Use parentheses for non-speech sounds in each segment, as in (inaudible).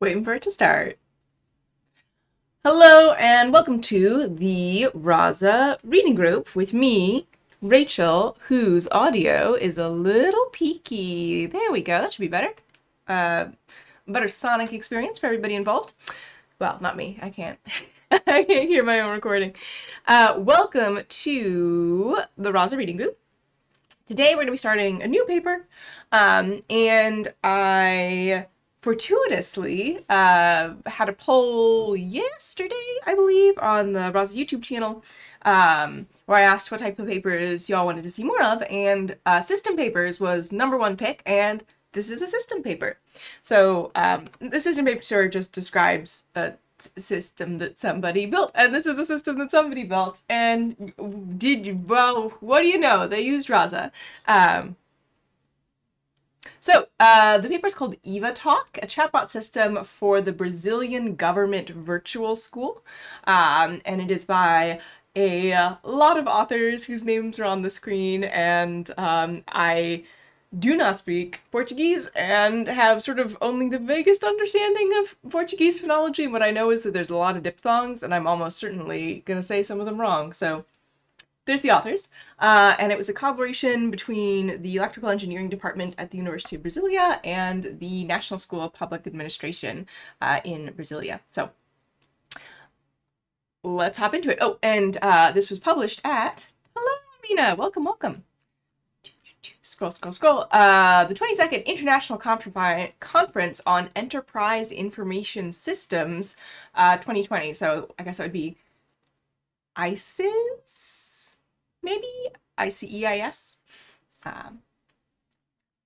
Waiting for it to start. Hello and welcome to the Rasa reading group with me, Rachel, whose audio is a little peaky. There we go, that should be better. Uh, better sonic experience for everybody involved. Well, not me, I can't. (laughs) I can't hear my own recording. Uh, welcome to the Rasa reading group. Today we're going to be starting a new paper, um, and I fortuitously uh, had a poll yesterday, I believe, on the Rasa YouTube channel, um, where I asked what type of papers y'all wanted to see more of, and uh, system papers was number one pick, and this is a system paper. So um, the system paper just describes a system that somebody built and this is a system that somebody built and did you well what do you know they used Rasa um, so uh, the paper is called EvaTalk a chatbot system for the brazilian government virtual school um, and it is by a lot of authors whose names are on the screen and um, i do not speak Portuguese and have sort of only the vaguest understanding of Portuguese phonology. What I know is that there's a lot of diphthongs, and I'm almost certainly going to say some of them wrong. So there's the authors. Uh, and it was a collaboration between the Electrical Engineering Department at the University of Brasilia and the National School of Public Administration uh, in Brasilia. So let's hop into it. Oh, and uh, this was published at. Hello, Amina. Welcome, welcome scroll, scroll, scroll. Uh, the 22nd International Conference on Enterprise Information Systems, uh, 2020. So I guess that would be ICES, maybe ICEIS. Um,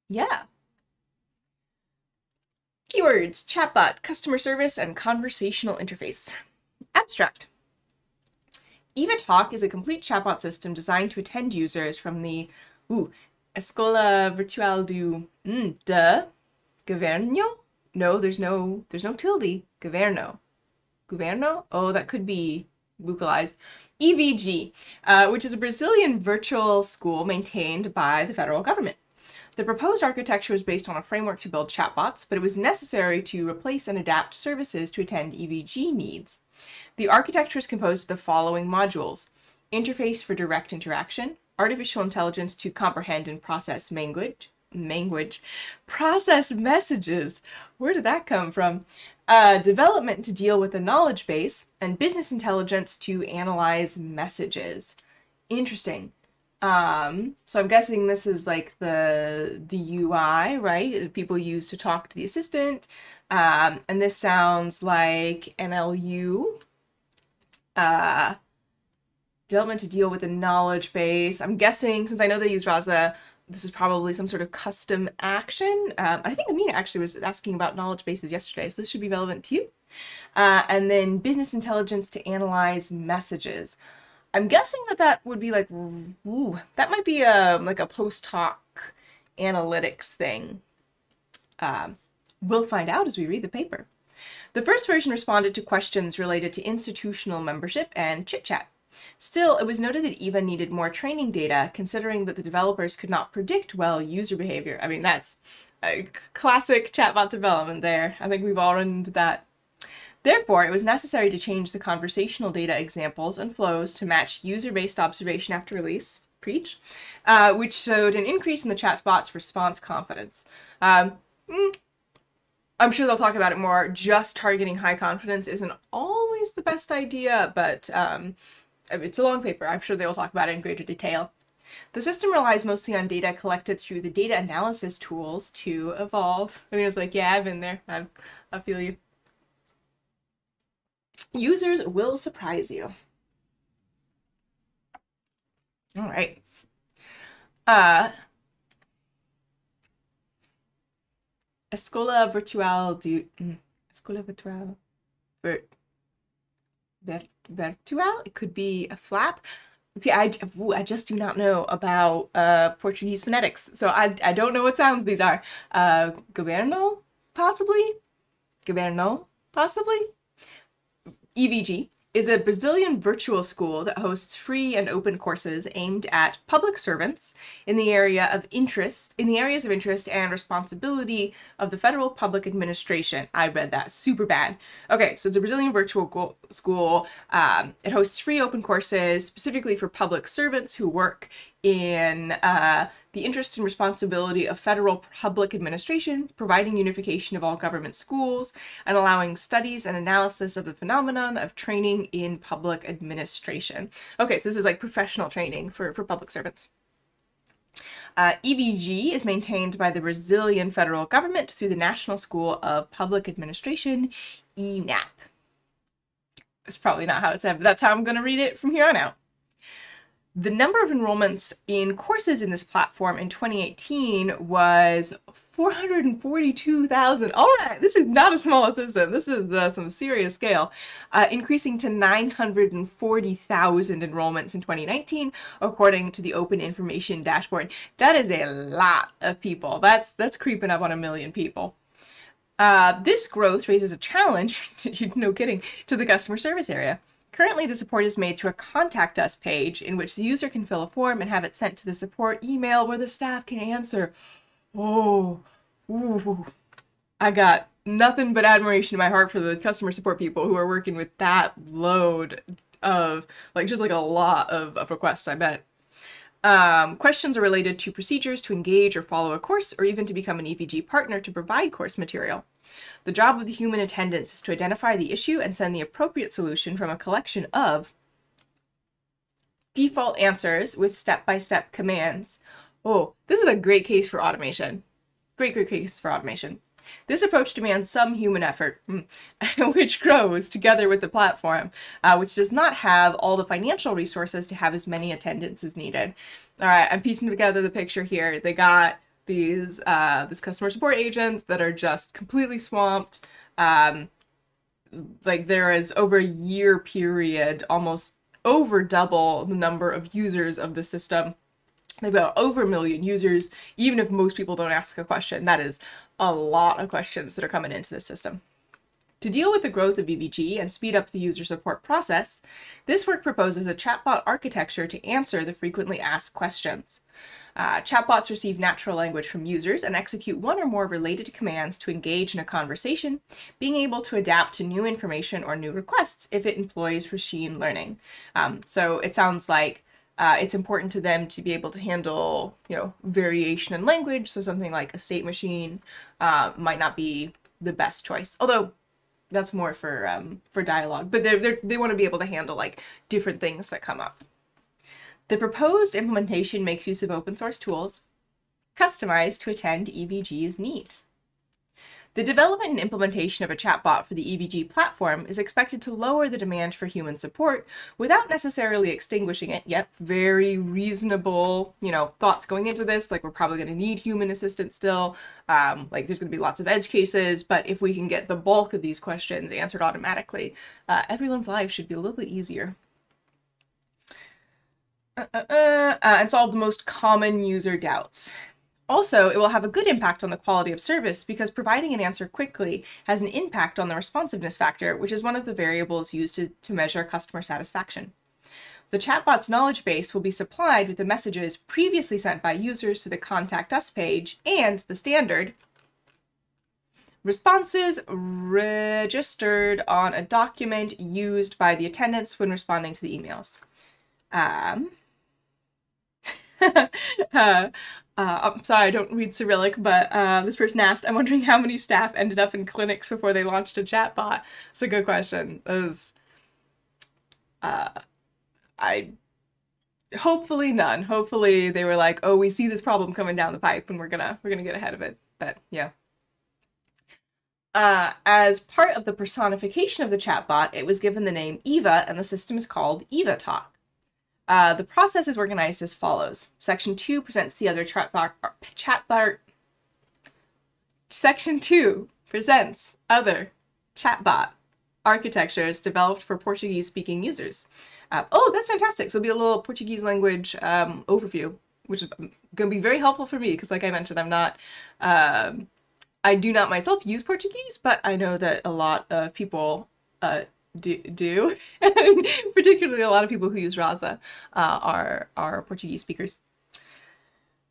yeah. Keywords, chatbot, customer service, and conversational interface. (laughs) Abstract. EvaTalk is a complete chatbot system designed to attend users from the ooh, Escola Virtual do mm, de Governo? No, there's no there's no tilde. Governo. Governo? Oh, that could be localized. EVG, uh, which is a Brazilian virtual school maintained by the federal government. The proposed architecture was based on a framework to build chatbots, but it was necessary to replace and adapt services to attend EVG needs. The architecture is composed of the following modules interface for direct interaction, artificial intelligence to comprehend and process language, language, process messages. Where did that come from? Uh, development to deal with the knowledge base, and business intelligence to analyze messages. Interesting. Um, so I'm guessing this is like the the UI, right? People use to talk to the assistant. Um, and this sounds like NLU. Uh, development to deal with a knowledge base. I'm guessing, since I know they use Rasa, this is probably some sort of custom action. Um, I think Amina actually was asking about knowledge bases yesterday, so this should be relevant to you. Uh, and then business intelligence to analyze messages. I'm guessing that that would be like, ooh, that might be a like a post hoc analytics thing. Um, we'll find out as we read the paper. The first version responded to questions related to institutional membership and chit chat. Still, it was noted that EVA needed more training data, considering that the developers could not predict well user behavior. I mean, that's a classic chatbot development there. I think we've all run into that. Therefore, it was necessary to change the conversational data examples and flows to match user-based observation after release, preach, uh, which showed an increase in the chatbot's response confidence. Um, mm, I'm sure they'll talk about it more. Just targeting high confidence isn't always the best idea, but um, it's a long paper. I'm sure they will talk about it in greater detail. The system relies mostly on data collected through the data analysis tools to evolve. And he was like, yeah, I've been there. I, I feel you. Users will surprise you. All right. Uh, Escola Virtual do... Mm, Escola Virtual... Vir virtual. It could be a flap. See, I, ooh, I just do not know about uh, Portuguese phonetics, so I, I don't know what sounds these are. Uh, governo, possibly? Governo, possibly? EVG, is a Brazilian virtual school that hosts free and open courses aimed at public servants in the area of interest, in the areas of interest and responsibility of the federal public administration. I read that super bad. Okay, so it's a Brazilian virtual school. Um, it hosts free open courses specifically for public servants who work in uh, the interest and responsibility of federal public administration, providing unification of all government schools, and allowing studies and analysis of the phenomenon of training in public administration. Okay, so this is like professional training for, for public servants. Uh, EVG is maintained by the Brazilian federal government through the National School of Public Administration, ENAP. It's probably not how it's said, but that's how I'm going to read it from here on out. The number of enrollments in courses in this platform in 2018 was 442,000. All right, this is not a small system. This is uh, some serious scale, uh, increasing to 940,000 enrollments in 2019, according to the Open Information Dashboard. That is a lot of people. That's that's creeping up on a million people. Uh, this growth raises a challenge, (laughs) no kidding, to the customer service area. Currently, the support is made through a contact us page in which the user can fill a form and have it sent to the support email where the staff can answer. Oh, ooh. I got nothing but admiration in my heart for the customer support people who are working with that load of, like, just like a lot of, of requests, I bet. Um, questions are related to procedures to engage or follow a course, or even to become an EVG partner to provide course material. The job of the human attendants is to identify the issue and send the appropriate solution from a collection of default answers with step-by-step -step commands. Oh, this is a great case for automation. Great, great case for automation. This approach demands some human effort, (laughs) which grows together with the platform, uh, which does not have all the financial resources to have as many attendants as needed. All right, I'm piecing together the picture here. They got these uh, this customer support agents that are just completely swamped. Um, like there is over a year period, almost over double the number of users of the system They've got over a million users. Even if most people don't ask a question, that is a lot of questions that are coming into the system. To deal with the growth of EVG and speed up the user support process, this work proposes a chatbot architecture to answer the frequently asked questions. Uh, chatbots receive natural language from users and execute one or more related commands to engage in a conversation, being able to adapt to new information or new requests if it employs machine learning. Um, so it sounds like uh, it's important to them to be able to handle, you know, variation in language. So something like a state machine uh, might not be the best choice. Although that's more for um, for dialogue, but they they they want to be able to handle like different things that come up. The proposed implementation makes use of open source tools customized to attend EVG's needs. The development and implementation of a chatbot for the EVG platform is expected to lower the demand for human support without necessarily extinguishing it. Yet, very reasonable, you know, thoughts going into this. Like, we're probably going to need human assistance still. Um, like, there's going to be lots of edge cases, but if we can get the bulk of these questions answered automatically, uh, everyone's life should be a little bit easier. Uh, uh, uh, uh and solve the most common user doubts. Also, it will have a good impact on the quality of service because providing an answer quickly has an impact on the responsiveness factor, which is one of the variables used to, to measure customer satisfaction. The chatbot's knowledge base will be supplied with the messages previously sent by users to the Contact Us page and the standard responses registered on a document used by the attendants when responding to the emails. Um, (laughs) uh, uh, I'm sorry, I don't read Cyrillic, but uh, this person asked, I'm wondering how many staff ended up in clinics before they launched a chatbot. It's a good question. It was, uh, I, hopefully none. Hopefully they were like, oh, we see this problem coming down the pipe and we're gonna, we're gonna get ahead of it. But yeah. Uh, as part of the personification of the chatbot, it was given the name Eva and the system is called EvaTalk. Uh, the process is organized as follows. Section 2 presents the other chatbot. chatbot Section 2 presents other chatbot architectures developed for Portuguese-speaking users. Uh, oh, that's fantastic. So it'll be a little Portuguese language um, overview, which is going to be very helpful for me because like I mentioned, I'm not, um, I do not myself use Portuguese, but I know that a lot of people uh, do, do. (laughs) particularly a lot of people who use Rasa uh, are, are Portuguese speakers.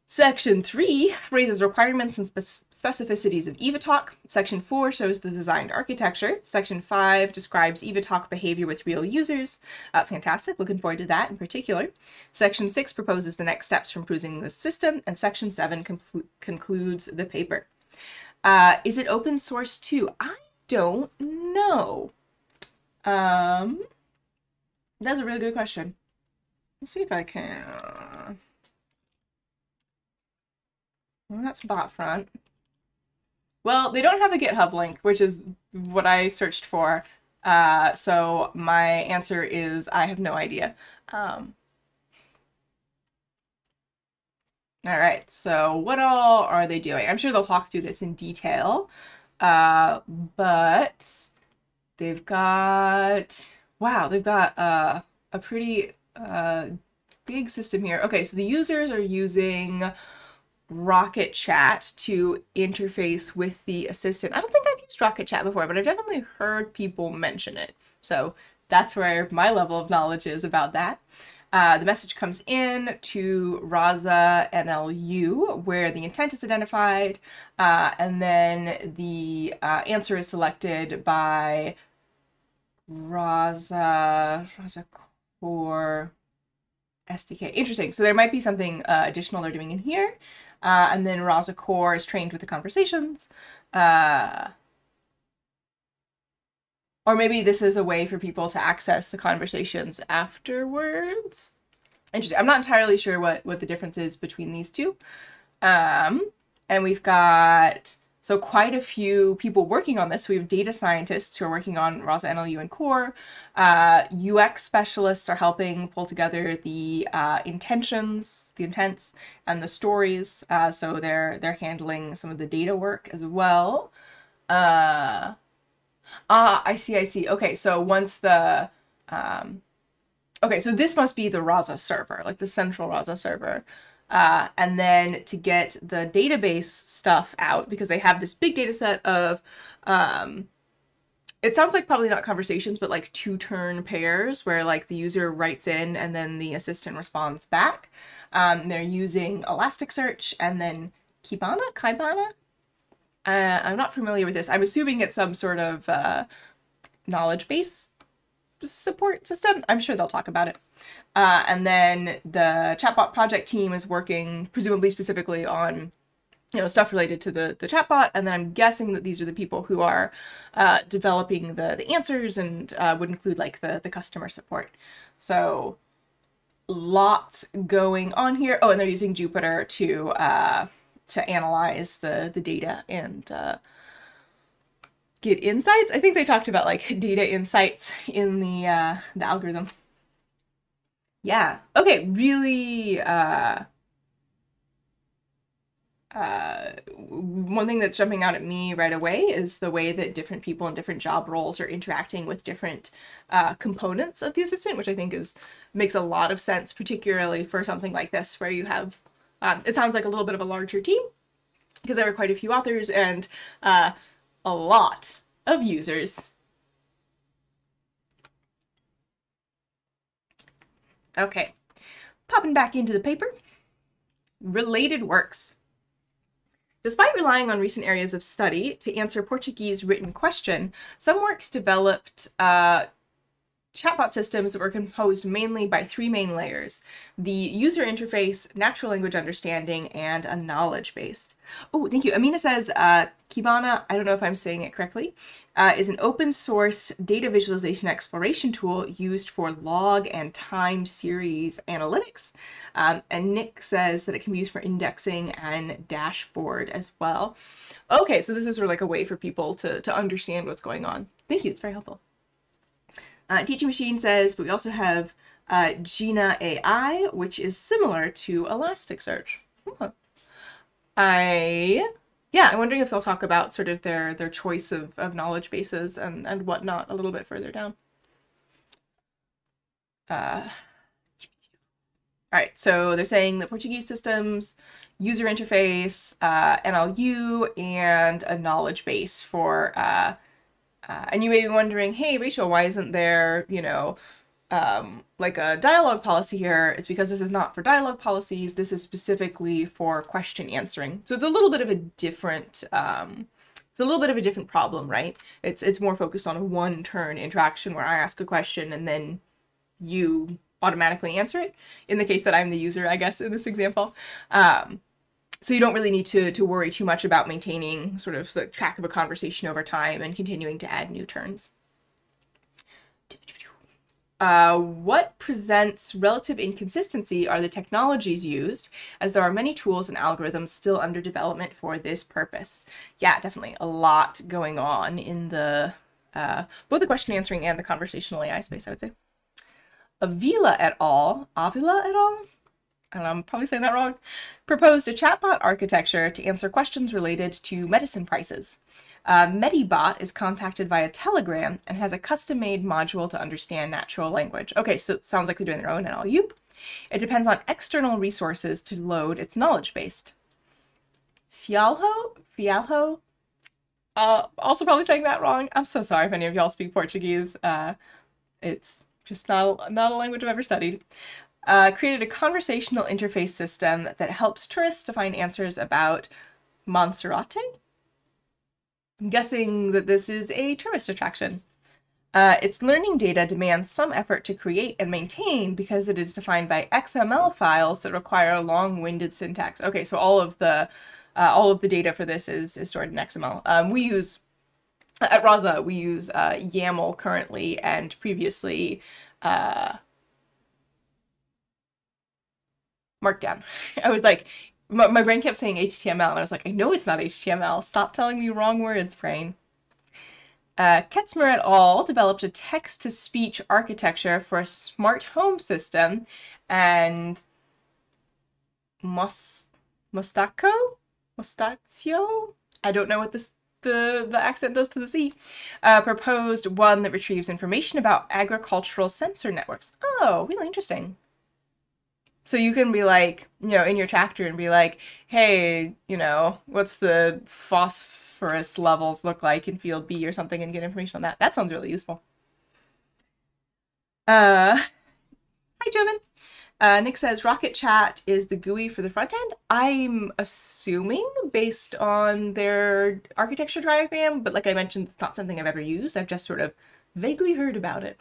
Section 3 raises requirements and spe specificities of EvaTalk. Section 4 shows the designed architecture. Section 5 describes EvaTalk behavior with real users. Uh, fantastic, looking forward to that in particular. Section 6 proposes the next steps for improving the system, and Section 7 concludes the paper. Uh, is it open source too? I don't know. Um, that's a really good question. Let's see if I can. Well, that's BotFront. Well, they don't have a GitHub link, which is what I searched for. Uh, so my answer is I have no idea. Um, all right, so what all are they doing? I'm sure they'll talk through this in detail, uh, but they've got, wow, they've got uh, a pretty uh, big system here. Okay, so the users are using Rocket Chat to interface with the assistant. I don't think I've used Rocket Chat before, but I've definitely heard people mention it. So that's where my level of knowledge is about that. Uh, the message comes in to Rasa NLU where the intent is identified, uh, and then the uh, answer is selected by Rasa, Rasa Core SDK. Interesting. So there might be something uh, additional they're doing in here. Uh, and then Rasa Core is trained with the conversations. Uh, or maybe this is a way for people to access the conversations afterwards. Interesting. I'm not entirely sure what, what the difference is between these two. Um, and we've got so quite a few people working on this. We have data scientists who are working on Rasa NLU and Core. Uh, UX specialists are helping pull together the uh, intentions, the intents, and the stories. Uh, so they're they're handling some of the data work as well. Uh, ah, I see, I see. Okay, so once the um, okay, so this must be the Rasa server, like the central Rasa server. Uh, and then to get the database stuff out because they have this big data set of um, it sounds like probably not conversations but like two turn pairs where like the user writes in and then the assistant responds back. Um, they're using elasticsearch and then kibana? Kibana? Uh, i'm not familiar with this. I'm assuming it's some sort of uh, knowledge base support system i'm sure they'll talk about it. Uh, and then the chatbot project team is working presumably specifically on you know stuff related to the the chatbot. And then i'm guessing that these are the people who are uh, developing the the answers and uh, would include like the the customer support. So lots going on here. Oh and they're using jupyter to uh to analyze the the data and uh get insights i think they talked about like data insights in the uh the algorithm yeah. Okay, really uh uh, one thing that's jumping out at me right away is the way that different people in different job roles are interacting with different uh, components of the assistant, which I think is makes a lot of sense, particularly for something like this, where you have um, it sounds like a little bit of a larger team because there are quite a few authors and uh, a lot of users Okay, popping back into the paper. Related works. Despite relying on recent areas of study to answer Portuguese written question, some works developed uh, chatbot systems were composed mainly by three main layers the user interface, natural language understanding, and a knowledge base. Oh, thank you. Amina says uh, Kibana, I don't know if I'm saying it correctly, uh, is an open source data visualization exploration tool used for log and time series analytics. Um, and Nick says that it can be used for indexing and dashboard as well. Okay, so this is sort of like a way for people to, to understand what's going on. Thank you, it's very helpful. Uh, Teaching Machine says, but we also have uh, Jina AI, which is similar to Elasticsearch. Oh. I, yeah, I'm wondering if they'll talk about sort of their their choice of, of knowledge bases and, and whatnot a little bit further down. Uh, all right, so they're saying the Portuguese systems, user interface, uh, NLU, and a knowledge base for uh, Uh, and you may be wondering, hey, Rachel, why isn't there, you know, um, like a dialogue policy here? It's because this is not for dialogue policies. This is specifically for question answering. So it's a little bit of a different, um, it's a little bit of a different problem, right? It's it's more focused on a one turn interaction where I ask a question and then you automatically answer it. In the case that I'm the user, I guess in this example. Um, so you don't really need to, to worry too much about maintaining sort of the track of a conversation over time and continuing to add new turns. Uh, what presents relative inconsistency are the technologies used, as there are many tools and algorithms still under development for this purpose. Yeah, definitely a lot going on in the uh, both the question answering and the conversational AI space, I would say. Avila et al., Avila et al., Know, I'm probably saying that wrong, proposed a chatbot architecture to answer questions related to medicine prices. Uh, Medibot is contacted via Telegram and has a custom-made module to understand natural language. Okay, so it sounds like they're doing their own NLU. It depends on external resources to load its knowledge base. Fialho? Fialho? Uh, also probably saying that wrong. I'm so sorry if any of y'all speak Portuguese. Uh, it's just not, not a language I've ever studied uh, created a conversational interface system that helps tourists to find answers about Monserrate. I'm guessing that this is a tourist attraction. Uh, its learning data demands some effort to create and maintain because it is defined by XML files that require long-winded syntax. Okay, so all of the uh, all of the data for this is, is stored in XML. Um, we use at Rasa we use uh, YAML currently, and previously uh, Markdown. (laughs) I was like, my, my brain kept saying HTML, and I was like, I know it's not HTML. Stop telling me wrong words, brain. Uh, Ketzmer et al. developed a text-to-speech architecture for a smart home system, and Mos Mostaco? Mostazio? I don't know what this the, the accent does to the C, uh, proposed one that retrieves information about agricultural sensor networks. Oh, really interesting. So you can be like, you know, in your tractor and be like, hey, you know, what's the phosphorus levels look like in field B or something and get information on that. That sounds really useful. Uh, hi, Jovan. Uh, Nick says Rocket Chat is the GUI for the front end. I'm assuming based on their architecture diagram, but like I mentioned, it's not something I've ever used. I've just sort of vaguely heard about it.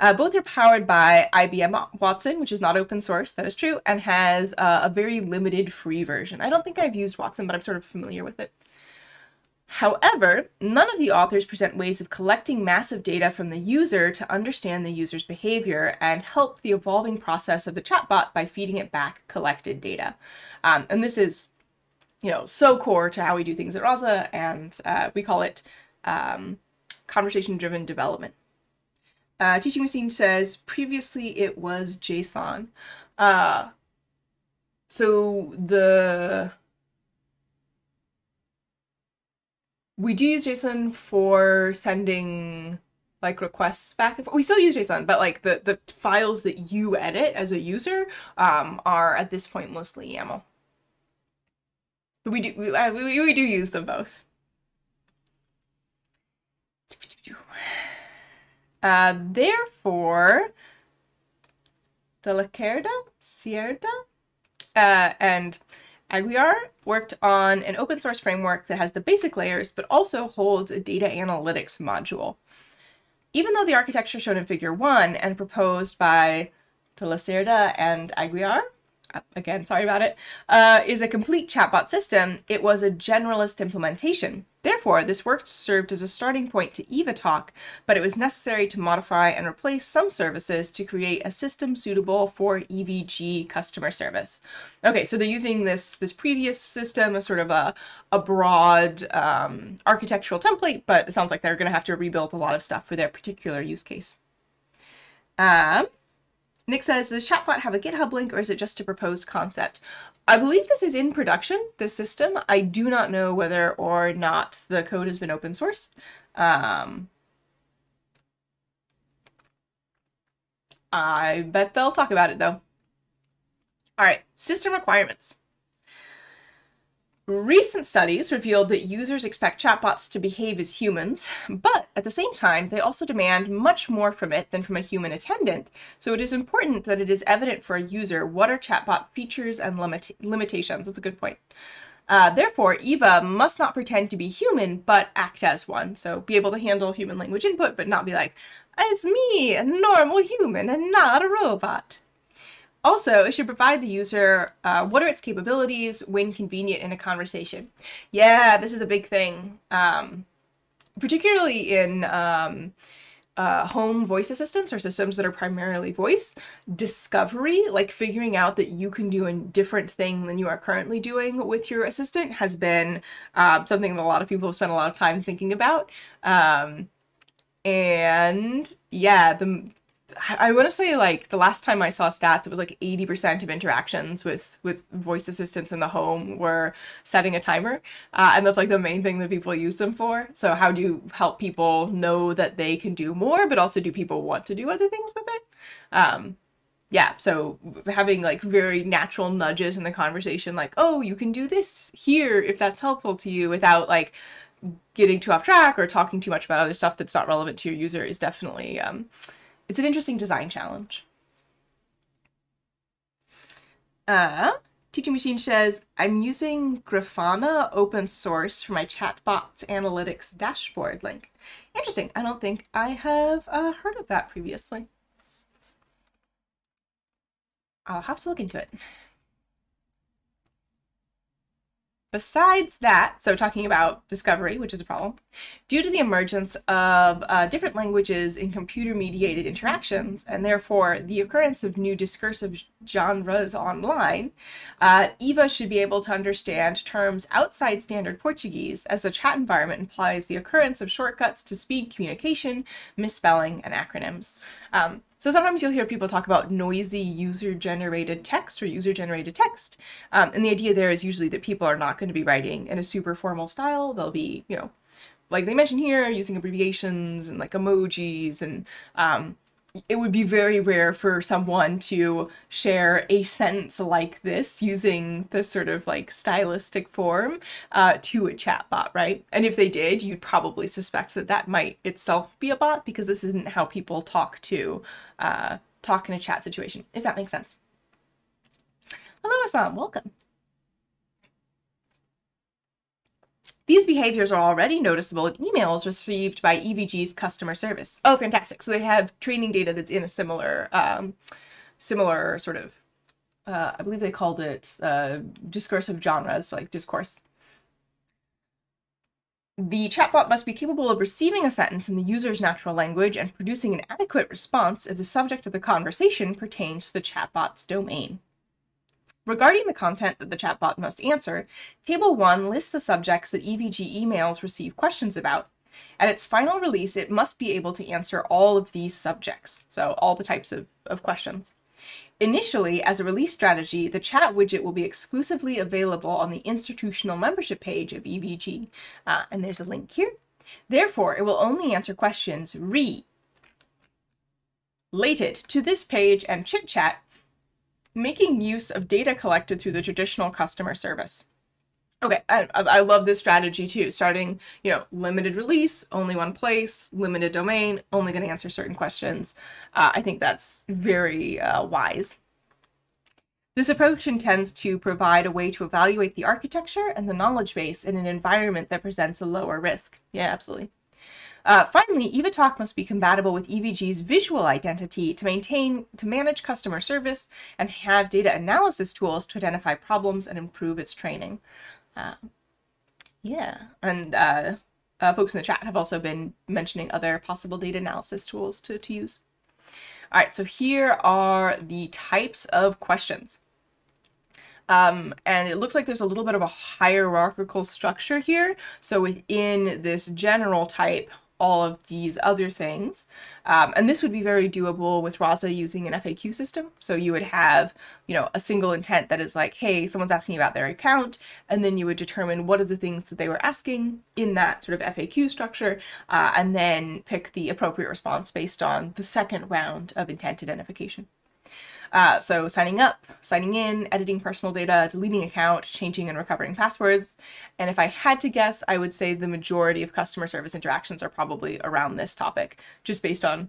Uh, both are powered by IBM Watson, which is not open source, that is true, and has uh, a very limited free version. I don't think I've used Watson, but I'm sort of familiar with it. However, none of the authors present ways of collecting massive data from the user to understand the user's behavior and help the evolving process of the chatbot by feeding it back collected data. Um, and this is, you know, so core to how we do things at Rasa, and uh, we call it um, conversation-driven development. Uh, Teaching Machine says previously it was JSON. Uh, so the we do use JSON for sending like requests back and forth. We still use JSON, but like the the files that you edit as a user um, are at this point mostly YAML. But we do we, uh, we, we do use them both. Uh, therefore, De la uh, and Aguiar worked on an open source framework that has the basic layers, but also holds a data analytics module. Even though the architecture shown in figure one and proposed by De la and Aguiar again, sorry about it, uh, is a complete chatbot system, it was a generalist implementation. Therefore, this work served as a starting point to EvaTalk, but it was necessary to modify and replace some services to create a system suitable for EVG customer service. Okay, so they're using this, this previous system as sort of a, a broad um, architectural template, but it sounds like they're going to have to rebuild a lot of stuff for their particular use case. Um, Nick says, does Chatbot have a GitHub link or is it just a proposed concept? I believe this is in production, this system. I do not know whether or not the code has been open source. Um, I bet they'll talk about it though. All right, system requirements. Recent studies revealed that users expect chatbots to behave as humans, but at the same time, they also demand much more from it than from a human attendant. So it is important that it is evident for a user what are chatbot features and limit limitations. That's a good point. Uh, therefore, Eva must not pretend to be human, but act as one. So be able to handle human language input, but not be like, it's me, a normal human, and not a robot. Also, it should provide the user uh, what are its capabilities when convenient in a conversation. Yeah, this is a big thing, um, particularly in um, uh, home voice assistants or systems that are primarily voice. Discovery, like figuring out that you can do a different thing than you are currently doing with your assistant, has been uh, something that a lot of people have spent a lot of time thinking about. Um, and yeah, the I want to say like the last time I saw stats, it was like 80% of interactions with with voice assistants in the home were setting a timer, uh, and that's like the main thing that people use them for. So how do you help people know that they can do more, but also do people want to do other things with it? Um, yeah, so having like very natural nudges in the conversation, like oh you can do this here if that's helpful to you, without like getting too off track or talking too much about other stuff that's not relevant to your user, is definitely um, it's an interesting design challenge. Uh, Teaching Machine says, I'm using Grafana open source for my chatbot analytics dashboard link. Interesting. I don't think I have uh, heard of that previously. I'll have to look into it. Besides that, so talking about discovery, which is a problem, due to the emergence of uh, different languages in computer mediated interactions, and therefore the occurrence of new discursive genres online, uh, Eva should be able to understand terms outside standard Portuguese, as the chat environment implies the occurrence of shortcuts to speed communication, misspelling, and acronyms. Um, so sometimes you'll hear people talk about noisy user-generated text or user-generated text. Um, and the idea there is usually that people are not going to be writing in a super formal style. They'll be, you know, like they mentioned here, using abbreviations and like emojis and um, it would be very rare for someone to share a sentence like this using this sort of like stylistic form uh, to a chatbot, right? And if they did, you'd probably suspect that that might itself be a bot because this isn't how people talk to uh, talk in a chat situation, if that makes sense. Hello, Assam, welcome. These behaviors are already noticeable in emails received by EVG's customer service. Oh, fantastic. So they have training data that's in a similar, um, similar sort of, uh, I believe they called it uh, discursive genres, like discourse. The chatbot must be capable of receiving a sentence in the user's natural language and producing an adequate response if the subject of the conversation pertains to the chatbot's domain. Regarding the content that the chatbot must answer, Table 1 lists the subjects that EVG emails receive questions about. At its final release, it must be able to answer all of these subjects, so all the types of, of questions. Initially, as a release strategy, the chat widget will be exclusively available on the institutional membership page of EVG, uh, and there's a link here. Therefore, it will only answer questions re related to this page and chit chat making use of data collected through the traditional customer service. Okay, I, I love this strategy too. Starting, you know, limited release, only one place, limited domain, only going to answer certain questions. Uh, I think that's very uh, wise. This approach intends to provide a way to evaluate the architecture and the knowledge base in an environment that presents a lower risk. Yeah, absolutely. Uh, finally, EvaTalk must be compatible with EVG's visual identity to maintain, to manage customer service and have data analysis tools to identify problems and improve its training. Uh, yeah, and uh, uh, folks in the chat have also been mentioning other possible data analysis tools to, to use. All right, so here are the types of questions. Um, and it looks like there's a little bit of a hierarchical structure here. So within this general type, all of these other things. Um, and this would be very doable with Rasa using an FAQ system. So you would have, you know, a single intent that is like, hey, someone's asking about their account, and then you would determine what are the things that they were asking in that sort of FAQ structure, uh, and then pick the appropriate response based on the second round of intent identification. Uh, so signing up, signing in, editing personal data, deleting account, changing and recovering passwords. And if I had to guess, I would say the majority of customer service interactions are probably around this topic, just based on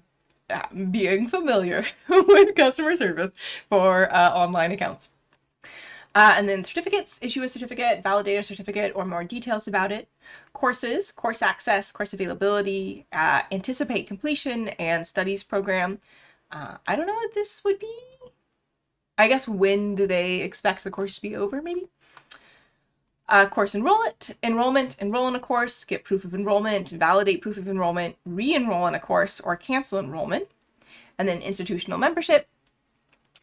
uh, being familiar (laughs) with customer service for uh, online accounts. Uh, and then certificates, issue a certificate, validate a certificate, or more details about it. Courses, course access, course availability, uh, anticipate completion, and studies program. Uh, I don't know what this would be. I guess when do they expect the course to be over, maybe? Uh, course enrollment, enrollment, enroll in a course, get proof of enrollment, validate proof of enrollment, re-enroll in a course, or cancel enrollment. And then institutional membership,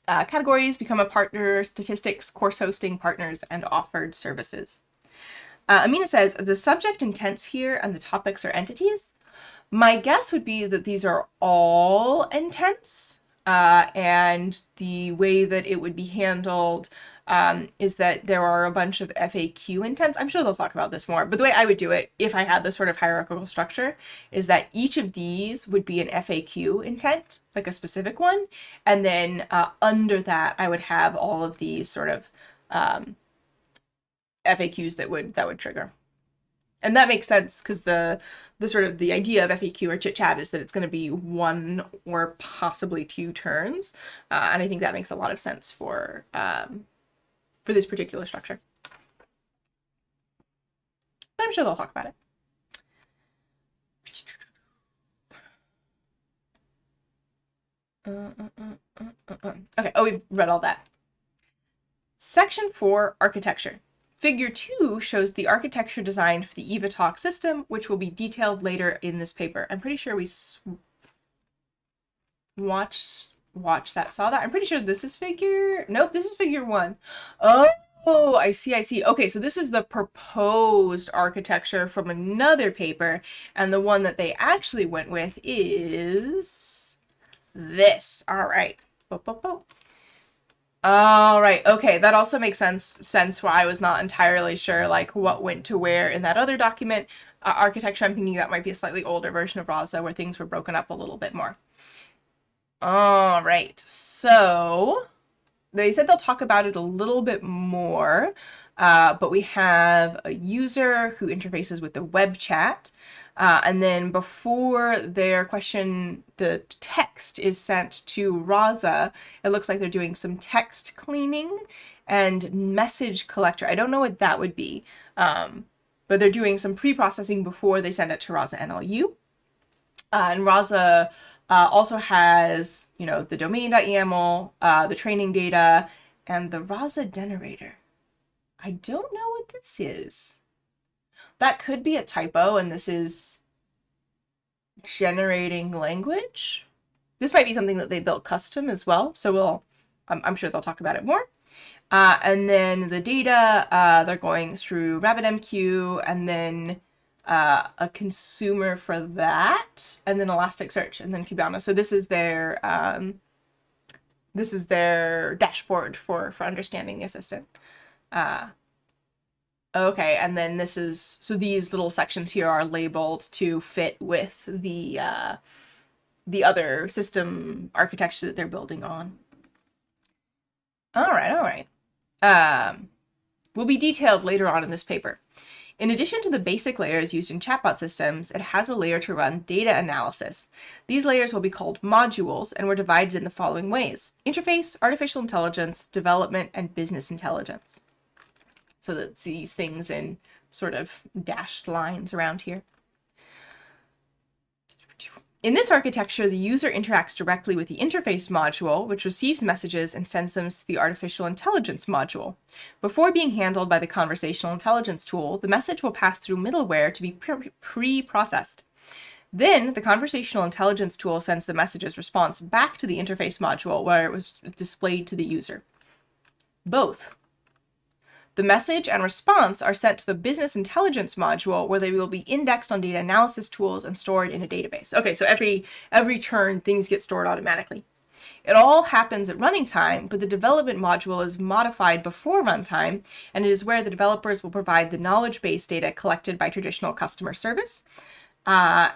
uh, categories become a partner, statistics, course hosting, partners, and offered services. Uh, Amina says the subject intents here and the topics are entities. My guess would be that these are all intents, uh, and the way that it would be handled um, is that there are a bunch of FAQ intents. I'm sure they'll talk about this more, but the way I would do it if I had this sort of hierarchical structure is that each of these would be an FAQ intent, like a specific one, and then uh, under that I would have all of these sort of um, FAQs that would that would trigger. And that makes sense because the the sort of the idea of FAQ or chit chat is that it's going to be one or possibly two turns, uh, and I think that makes a lot of sense for um, for this particular structure. But I'm sure they'll talk about it. Uh, uh, uh, okay, oh, we've read all that. Section 4, Architecture. Figure 2 shows the architecture designed for the EvaTalk system, which will be detailed later in this paper. I'm pretty sure we watched watch that saw that. I'm pretty sure this is figure. Nope, this is figure one. Oh, I see, I see. Okay, so this is the proposed architecture from another paper, and the one that they actually went with is this. All right. Boop, boop, boop. All right. Okay, that also makes sense. Sense why I was not entirely sure like what went to where in that other document. Uh, architecture. I'm thinking that might be a slightly older version of Rasa where things were broken up a little bit more. All right, so they said they'll talk about it a little bit more, uh, but we have a user who interfaces with the web chat. Uh, and then before their question, the text is sent to Rasa, it looks like they're doing some text cleaning and message collector. I don't know what that would be, um, but they're doing some pre-processing before they send it to Rasa NLU. Uh, and Rasa uh, also has, you know, the domain.yaml, uh, the training data, and the Rasa generator. I don't know what this is. That could be a typo, and this is generating language. This might be something that they built custom as well, so we'll, I'm, I'm sure they'll talk about it more. Uh, and then the data, uh, they're going through RabbitMQ, and then uh, a consumer for that, and then Elasticsearch, and then Kibana. So this is their um, this is their dashboard for for understanding the assistant. Uh, okay, and then this is so these little sections here are labeled to fit with the uh, the other system architecture that they're building on. All right, all right. Um, will be detailed later on in this paper. In addition to the basic layers used in chatbot systems, it has a layer to run data analysis. These layers will be called modules and were divided in the following ways. Interface, artificial intelligence, development, and business intelligence. So that's these things in sort of dashed lines around here. In this architecture, the user interacts directly with the interface module, which receives messages and sends them to the artificial intelligence module. Before being handled by the conversational intelligence tool, the message will pass through middleware to be pre-processed. Then, the conversational intelligence tool sends the message's response back to the interface module where it was displayed to the user. Both the message and response are sent to the business intelligence module where they will be indexed on data analysis tools and stored in a database. Okay, so every every turn things get stored automatically. It all happens at running time, but the development module is modified before runtime, and it is where the developers will provide the knowledge base data collected by traditional customer service. Uh,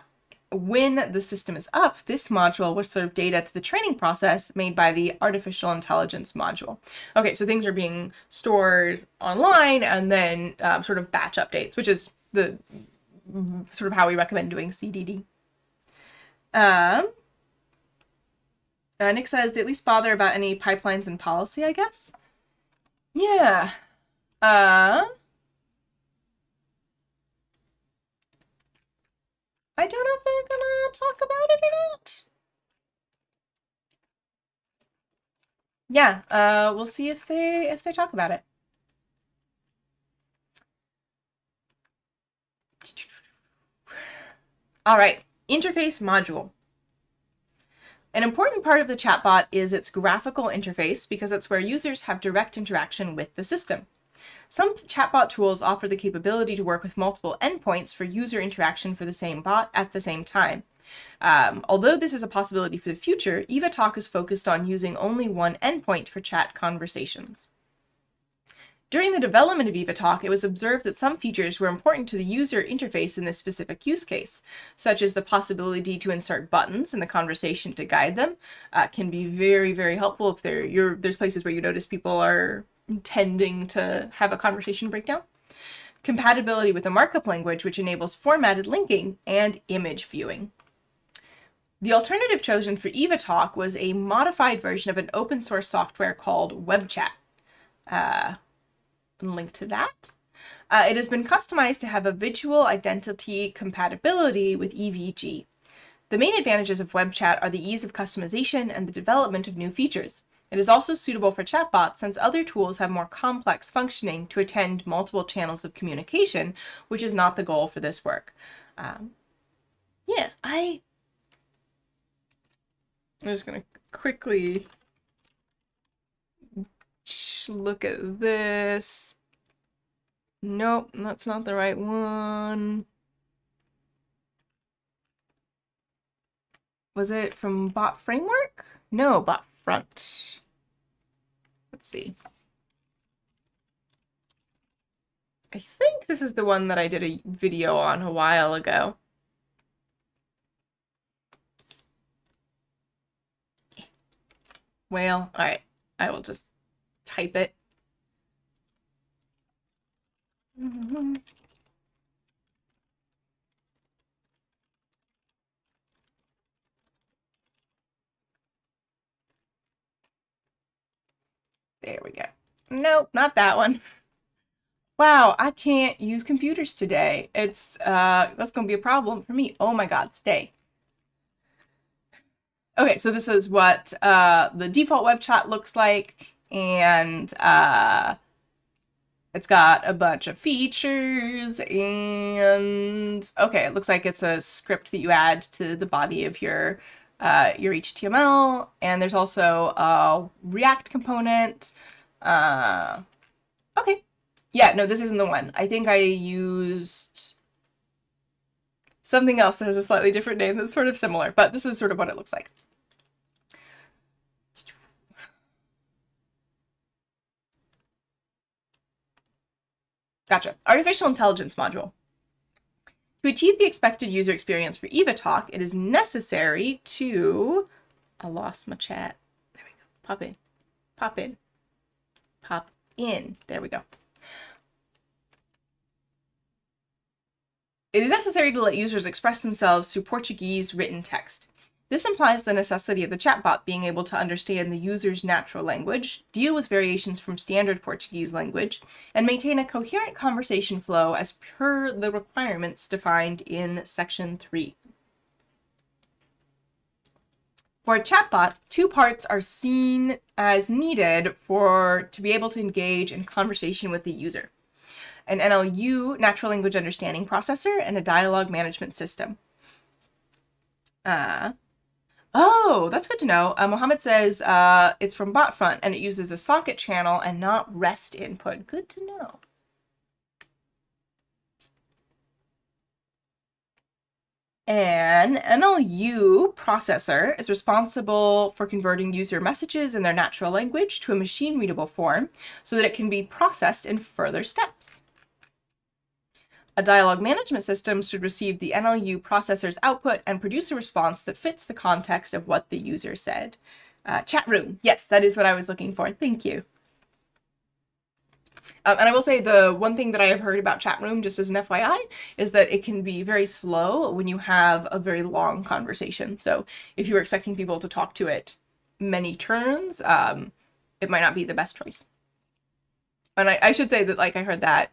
when the system is up, this module will serve data to the training process made by the artificial intelligence module. Okay, so things are being stored online and then um, sort of batch updates, which is the sort of how we recommend doing CDD. Um, uh, Nick says, they at least bother about any pipelines and policy, I guess. Yeah. Uh, I don't know if they're gonna talk about it or not. Yeah, uh, we'll see if they if they talk about it. All right, interface module. An important part of the chatbot is its graphical interface because it's where users have direct interaction with the system. Some chatbot tools offer the capability to work with multiple endpoints for user interaction for the same bot at the same time. Um, although this is a possibility for the future, EvaTalk is focused on using only one endpoint for chat conversations. During the development of EvaTalk, it was observed that some features were important to the user interface in this specific use case, such as the possibility to insert buttons in the conversation to guide them. Uh, can be very, very helpful if there's places where you notice people are tending to have a conversation breakdown. Compatibility with a markup language, which enables formatted linking and image viewing. The alternative chosen for EvaTalk was a modified version of an open source software called WebChat. Uh, link to that. Uh, it has been customized to have a visual identity compatibility with EVG. The main advantages of WebChat are the ease of customization and the development of new features. It is also suitable for chatbots since other tools have more complex functioning to attend multiple channels of communication, which is not the goal for this work. Um, yeah, I... I'm just going to quickly look at this. Nope, that's not the right one. Was it from Bot Framework? No, Bot Front. Let's see. I think this is the one that I did a video on a while ago. Well, alright. I will just type it. There we go. Nope, not that one. (laughs) Wow, I can't use computers today. It's, uh, that's going to be a problem for me. Oh my god, stay. Okay, so this is what uh, the default web chat looks like, and uh, it's got a bunch of features, and okay, it looks like it's a script that you add to the body of your uh, your HTML, and there's also a React component. Uh, okay, yeah, no, this isn't the one. I think I used something else that has a slightly different name that's sort of similar, but this is sort of what it looks like. Gotcha. Artificial intelligence module. To achieve the expected user experience for EvaTalk, it is necessary to... I lost my chat. There we go. Pop in. Pop in. Pop in. There we go. It is necessary to let users express themselves through Portuguese written text. This implies the necessity of the chatbot being able to understand the user's natural language, deal with variations from standard Portuguese language, and maintain a coherent conversation flow as per the requirements defined in Section 3. For a chatbot, two parts are seen as needed for to be able to engage in conversation with the user. An NLU, natural language understanding processor, and a dialogue management system. Uh, Oh, that's good to know. Uh, Mohammed says uh, it's from BotFront and it uses a socket channel and not REST input. Good to know. An NLU processor is responsible for converting user messages in their natural language to a machine readable form so that it can be processed in further steps. A dialogue management system should receive the NLU processor's output and produce a response that fits the context of what the user said. Uh, Chatroom. Yes, that is what I was looking for. Thank you. Um, and I will say the one thing that I have heard about Chatroom, just as an FYI, is that it can be very slow when you have a very long conversation. So if you were expecting people to talk to it many turns, um, it might not be the best choice. And I, I should say that, like, I heard that.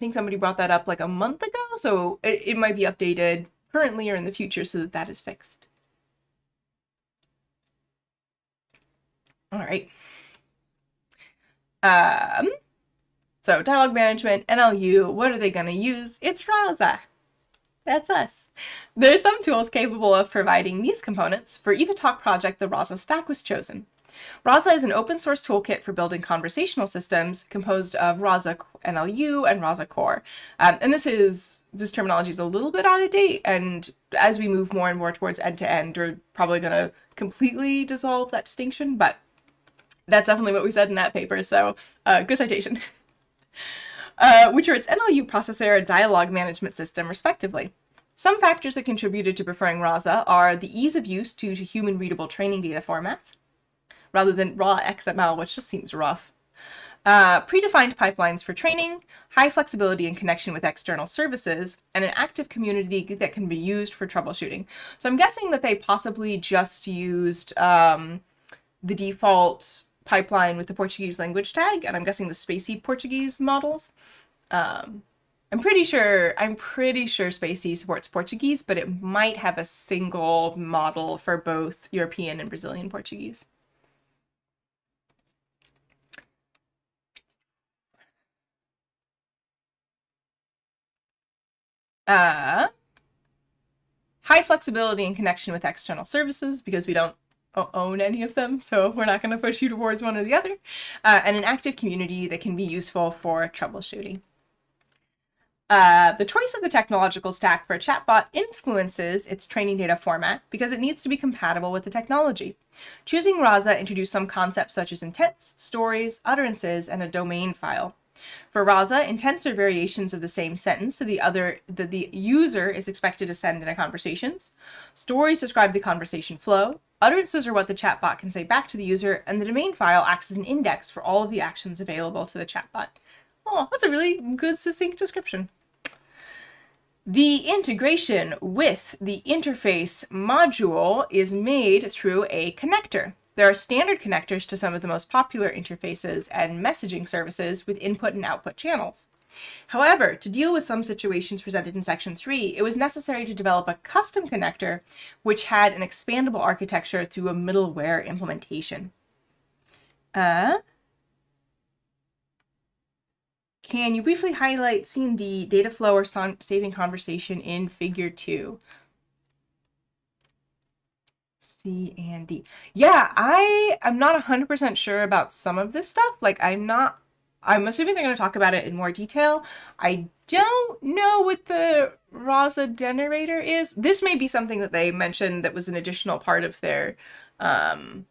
Think somebody brought that up like a month ago, so it, it might be updated currently or in the future so that that is fixed. All right. Um, so dialogue management, NLU, what are they going to use? It's Rasa. That's us. There's some tools capable of providing these components. For EvaTalk project, the Rasa stack was chosen. Rasa is an open source toolkit for building conversational systems composed of Rasa NLU and Rasa Core. Um, and this is, this terminology is a little bit out of date. And as we move more and more towards end to end, we're probably going to completely dissolve that distinction. But that's definitely what we said in that paper. So uh, good citation. (laughs) uh, which are its NLU processor and dialogue management system, respectively. Some factors that contributed to preferring Rasa are the ease of use due to human readable training data formats, rather than raw XML, which just seems rough. Uh, predefined pipelines for training, high flexibility in connection with external services, and an active community that can be used for troubleshooting. So I'm guessing that they possibly just used um, the default pipeline with the Portuguese language tag, and I'm guessing the spaCy Portuguese models. Um, I'm pretty sure I'm pretty sure spaCy supports Portuguese, but it might have a single model for both European and Brazilian Portuguese. Uh, high flexibility in connection with external services because we don't own any of them, so we're not going to push you towards one or the other, uh, and an active community that can be useful for troubleshooting. Uh, the choice of the technological stack for a chatbot influences its training data format because it needs to be compatible with the technology. Choosing Rasa introduced some concepts such as intents, stories, utterances, and a domain file. For Rasa, intents are variations of the same sentence that the other that the user is expected to send in a conversations. Stories describe the conversation flow. Utterances are what the chatbot can say back to the user, and the domain file acts as an index for all of the actions available to the chatbot. Oh, that's a really good succinct description. The integration with the interface module is made through a connector. There are standard connectors to some of the most popular interfaces and messaging services with input and output channels. However, to deal with some situations presented in Section 3, it was necessary to develop a custom connector which had an expandable architecture through a middleware implementation. Uh, can you briefly highlight C and D data flow or saving conversation in Figure 2? C and D. Yeah, I am not 100% sure about some of this stuff. Like, I'm not I'm assuming they're going to talk about it in more detail. I don't know what the Rasa generator is. This may be something that they mentioned that was an additional part of their um,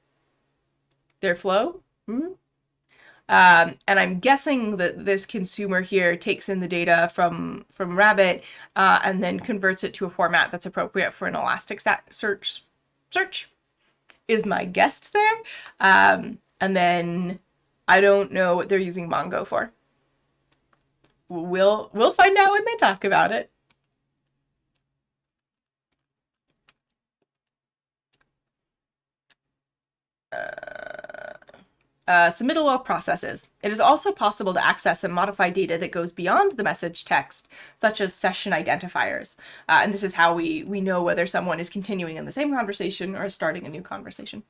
their flow. Mm-hmm. Um, and I'm guessing that this consumer here takes in the data from from Rabbit uh, and then converts it to a format that's appropriate for an Elasticsearch search. Is my guest there, um, and then I don't know what they're using Mongo for. We'll we'll find out when they talk about it. Uh, uh, well processes. It is also possible to access and modify data that goes beyond the message text, such as session identifiers. Uh, and this is how we, we know whether someone is continuing in the same conversation or starting a new conversation.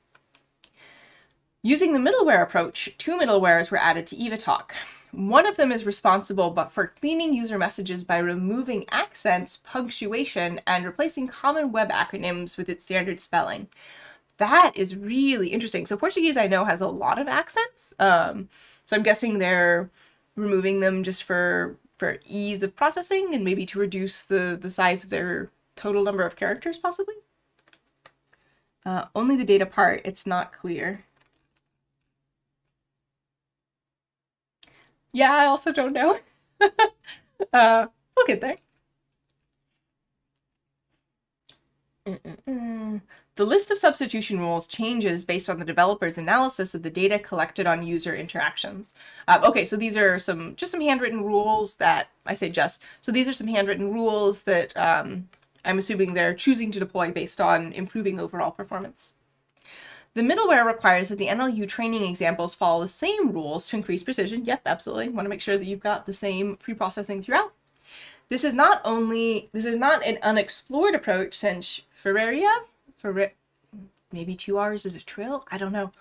Using the middleware approach, two middlewares were added to EvaTalk. One of them is responsible but for cleaning user messages by removing accents, punctuation, and replacing common web acronyms with its standard spelling. That is really interesting. So Portuguese, I know, has a lot of accents. Um, so I'm guessing they're removing them just for for ease of processing and maybe to reduce the, the size of their total number of characters, possibly. Uh, only the data part, it's not clear. Yeah, I also don't know. (laughs) uh, we'll get there. Mm-mm-mm. The list of substitution rules changes based on the developer's analysis of the data collected on user interactions. Uh, okay, so these are some just some handwritten rules that I say just. So these are some handwritten rules that um, I'm assuming they're choosing to deploy based on improving overall performance. The middleware requires that the NLU training examples follow the same rules to increase precision. Yep, absolutely. Want to make sure that you've got the same pre-processing throughout. This is not only this is not an unexplored approach since Ferreira, Ferre, maybe two R's is a trill, I don't know,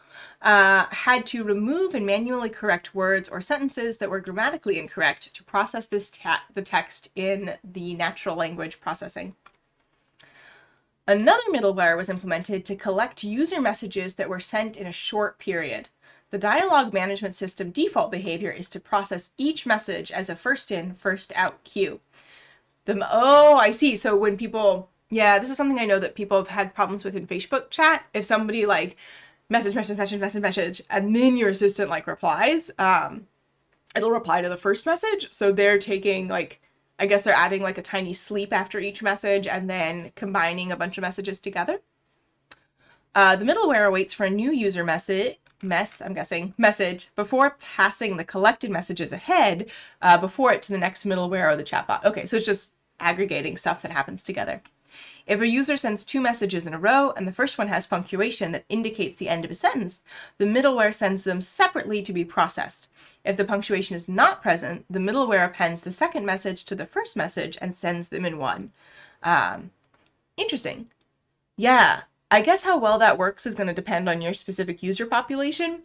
uh, had to remove and manually correct words or sentences that were grammatically incorrect to process this the text in the natural language processing. Another middleware was implemented to collect user messages that were sent in a short period. The dialog management system default behavior is to process each message as a first in, first out queue. The, oh, I see. So when people, yeah, this is something I know that people have had problems with in Facebook chat. If somebody like message, message, message, message, message, and then your assistant like replies, um, it'll reply to the first message. So they're taking like I guess they're adding like a tiny sleep after each message and then combining a bunch of messages together. Uh, the middleware waits for a new user message, mess, I'm guessing, message before passing the collected messages ahead uh, before it to the next middleware or the chatbot. Okay, so it's just aggregating stuff that happens together. If a user sends two messages in a row and the first one has punctuation that indicates the end of a sentence, the middleware sends them separately to be processed. If the punctuation is not present, the middleware appends the second message to the first message and sends them in one. Um, interesting. Yeah, I guess how well that works is going to depend on your specific user population.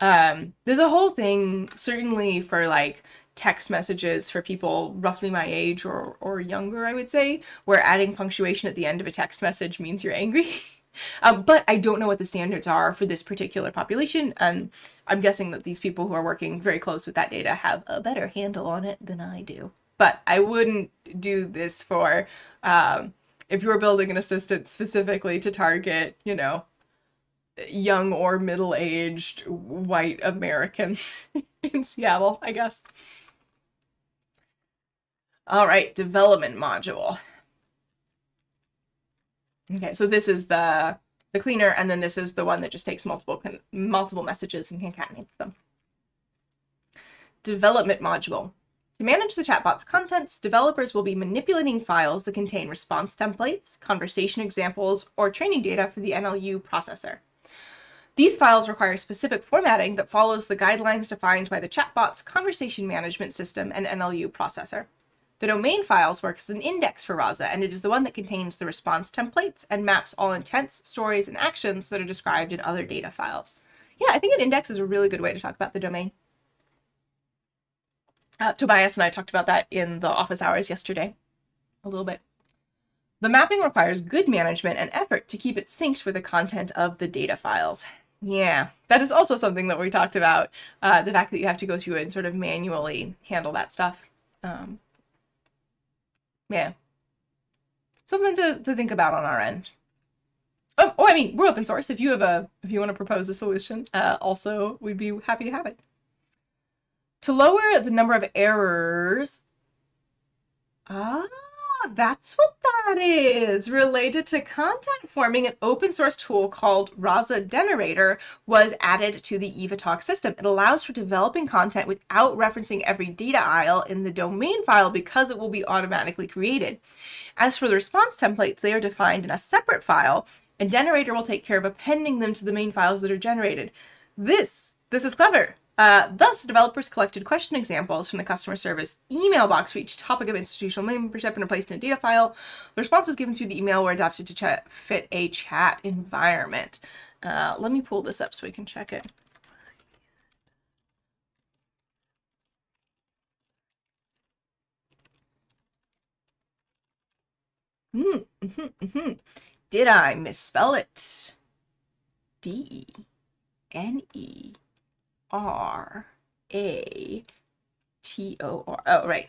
Um, there's a whole thing, certainly for like text messages for people roughly my age or, or younger, I would say, where adding punctuation at the end of a text message means you're angry. (laughs) um, but I don't know what the standards are for this particular population. And I'm guessing that these people who are working very close with that data have a better handle on it than I do. But I wouldn't do this for, um, if you were building an assistant specifically to target, you know, young or middle aged white Americans (laughs) in Seattle, I guess. All right, development module. Okay, so this is the the cleaner, and then this is the one that just takes multiple multiple messages and concatenates them. Development module. To manage the chatbot's contents, developers will be manipulating files that contain response templates, conversation examples, or training data for the NLU processor. These files require specific formatting that follows the guidelines defined by the chatbot's conversation management system and NLU processor. The domain files work as an index for Rasa, and it is the one that contains the response templates and maps all intents, stories, and actions that are described in other data files. Yeah, I think an index is a really good way to talk about the domain. Uh, Tobias and I talked about that in the office hours yesterday, a little bit. The mapping requires good management and effort to keep it synced with the content of the data files. Yeah, that is also something that we talked about, uh, the fact that you have to go through and sort of manually handle that stuff. Um, yeah. Something to, to think about on our end. Oh, oh, I mean, we're open source. If you have a, if you want to propose a solution, uh, also, we'd be happy to have it. To lower the number of errors, ah, that's what that is. Related to content forming, an open source tool called Rasa Generator was added to the EvaTalk system. It allows for developing content without referencing every data aisle in the domain file because it will be automatically created. As for the response templates, they are defined in a separate file, and Generator will take care of appending them to the main files that are generated. This, this is clever. Uh, thus, developers collected question examples from the customer service email box for each topic of institutional membership and placed in a data file. The responses given through the email were adapted to fit a chat environment. Uh, let me pull this up so we can check it. Mm, mm -hmm, mm -hmm. Did I misspell it? D N E R A T O R. Oh, right.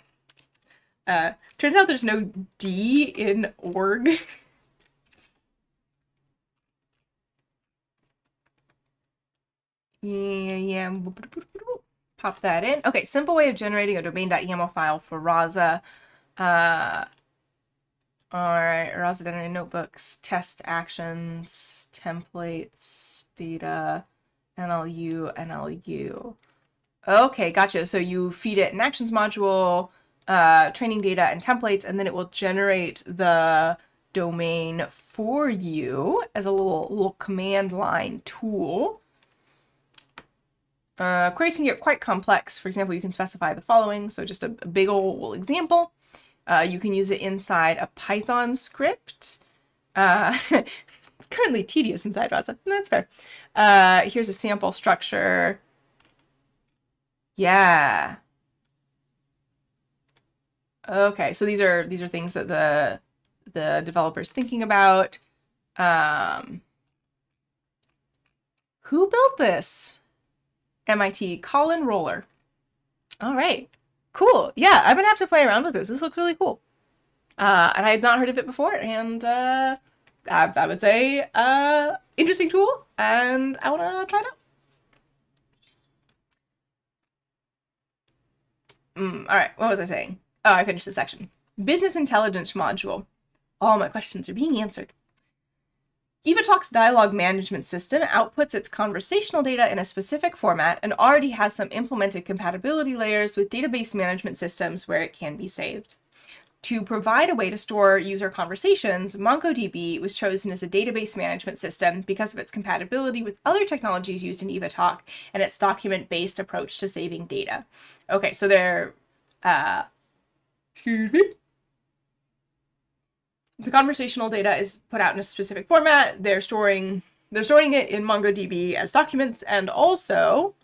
Uh, turns out there's no D in org. (laughs) yeah, yeah. pop that in. Okay, simple way of generating a domain.yaml file for Rasa. Uh, all right, Rasa Identity Notebooks, test actions, templates, data, NLU, NLU. Okay, gotcha. So you feed it an actions module, uh, training data, and templates, and then it will generate the domain for you as a little little command line tool. Uh, queries can get quite complex. For example, you can specify the following. So just a, a big old example. Uh, you can use it inside a Python script. Uh, (laughs) it's currently tedious inside Rasa. That's fair. Uh, here's a sample structure. Yeah. Okay, so these are these are things that the the developer's thinking about. Um, who built this? MIT Colin Roller. All right, cool. Yeah, I'm gonna have to play around with this. This looks really cool. Uh, and I had not heard of it before, and uh, I, I would say uh, interesting tool, and I want to try it out. Mm, all right, what was I saying? Oh, I finished the section. Business intelligence module. All my questions are being answered. EvaTalk's dialogue management system outputs its conversational data in a specific format and already has some implemented compatibility layers with database management systems where it can be saved. To provide a way to store user conversations, MongoDB was chosen as a database management system because of its compatibility with other technologies used in EvaTalk and its document-based approach to saving data. Okay, so they're, uh, excuse me, the conversational data is put out in a specific format. They're storing they're storing it in MongoDB as documents, and also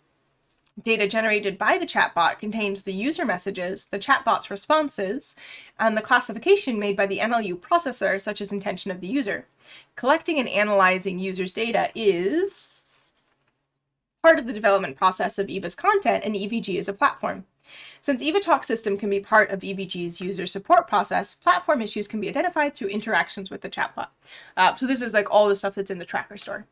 data generated by the chatbot contains the user messages, the chatbot's responses, and the classification made by the NLU processor, such as intention of the user. Collecting and analyzing users' data is part of the development process of EVA's content, and EVG is a platform. Since EvaTalk system can be part of EVG's user support process, platform issues can be identified through interactions with the chatbot. Uh, so this is like all the stuff that's in the tracker store.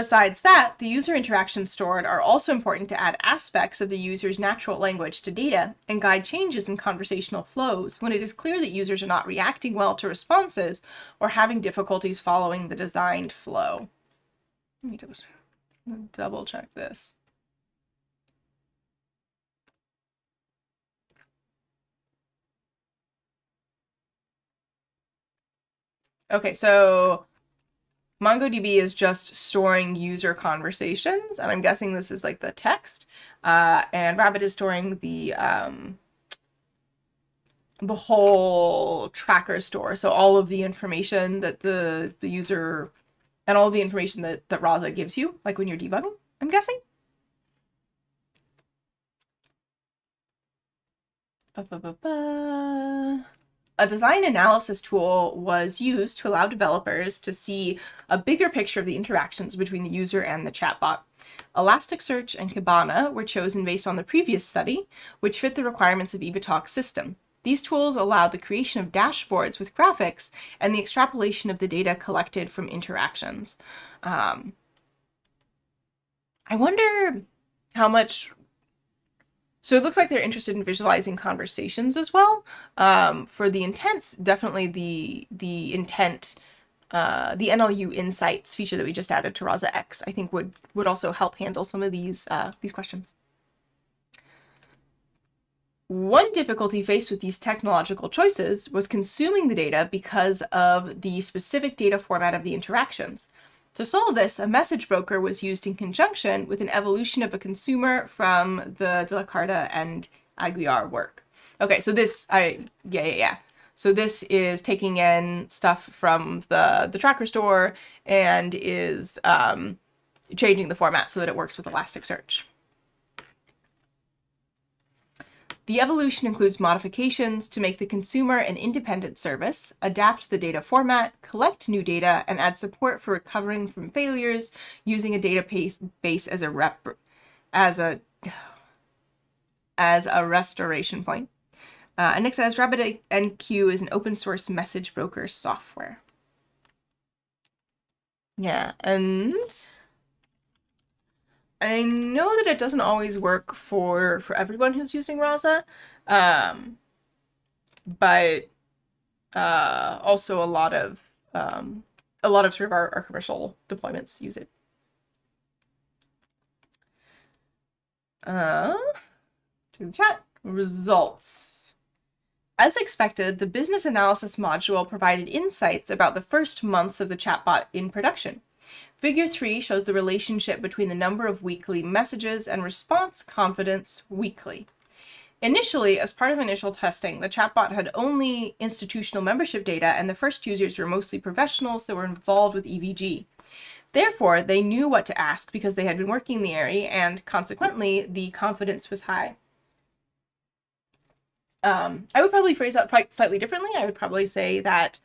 Besides that, the user interactions stored are also important to add aspects of the user's natural language to data and guide changes in conversational flows when it is clear that users are not reacting well to responses or having difficulties following the designed flow. Let me double check this. Okay, so MongoDB is just storing user conversations, and I'm guessing this is like the text. Uh, and Rabbit is storing the um, the whole tracker store, so all of the information that the the user and all the information that that Rasa gives you, like when you're debugging. I'm guessing. Ba -ba -ba a design analysis tool was used to allow developers to see a bigger picture of the interactions between the user and the chatbot. Elasticsearch and Kibana were chosen based on the previous study, which fit the requirements of EvaTalk's system. These tools allowed the creation of dashboards with graphics and the extrapolation of the data collected from interactions. Um, I wonder how much so it looks like they're interested in visualizing conversations as well. Um, for the intents, definitely the the intent, uh, the NLU Insights feature that we just added to Rasa X, I think would would also help handle some of these uh, these questions. One difficulty faced with these technological choices was consuming the data because of the specific data format of the interactions. To solve this, a message broker was used in conjunction with an evolution of a consumer from the De la Carta and Aguiar work. Okay, so this, I, yeah, yeah, yeah. So this is taking in stuff from the, the tracker store and is um, changing the format so that it works with Elasticsearch. The evolution includes modifications to make the consumer an independent service, adapt the data format, collect new data, and add support for recovering from failures using a database base as a rep as a as a restoration point. Uh, and next as RabbitMQ is an open source message broker software. Yeah, and I know that it doesn't always work for for everyone who's using Rasa, um, but uh, also a lot of um, a lot of sort of our, our commercial deployments use it. Uh, to the chat results. As expected, the business analysis module provided insights about the first months of the chatbot in production. Figure 3 shows the relationship between the number of weekly messages and response confidence weekly. Initially, as part of initial testing, the chatbot had only institutional membership data and the first users were mostly professionals that were involved with EVG. Therefore, they knew what to ask because they had been working in the area and consequently the confidence was high. Um, I would probably phrase that quite slightly differently. I would probably say that